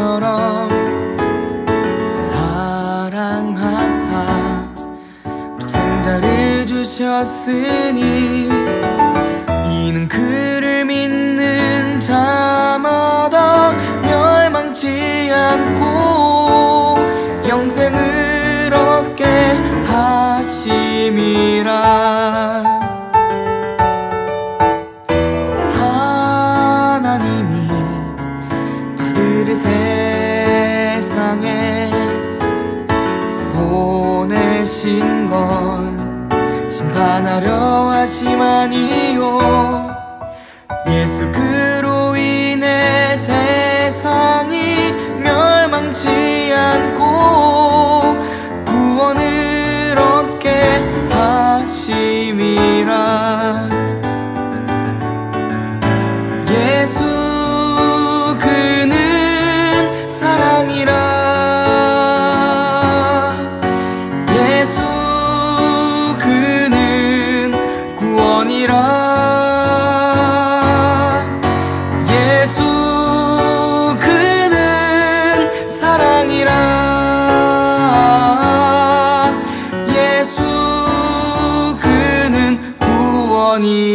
처럼 사랑하사 독생자를 주셨으니 이는 그를 믿는 자마다 멸망치 않고 영생을 얻게 하심이 보내신 건 심판하려 하심 아니요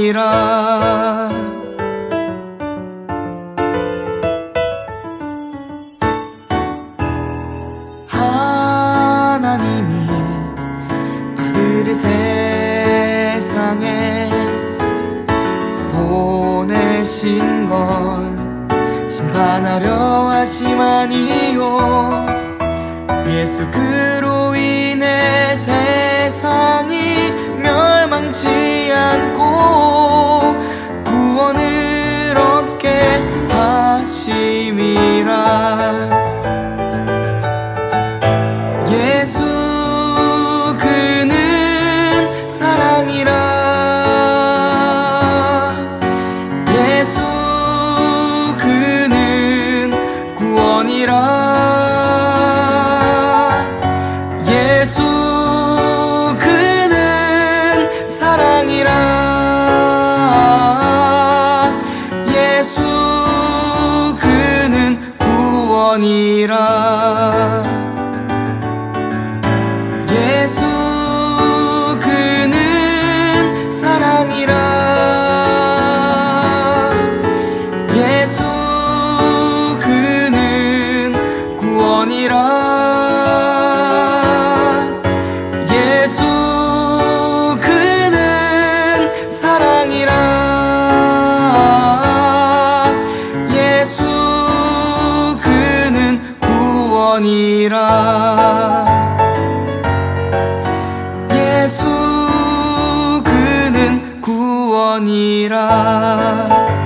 구원이라 하나님이 아들을 세상에 보내신 건 심판하려 하심 아니요. 예수 그로 원이라 啊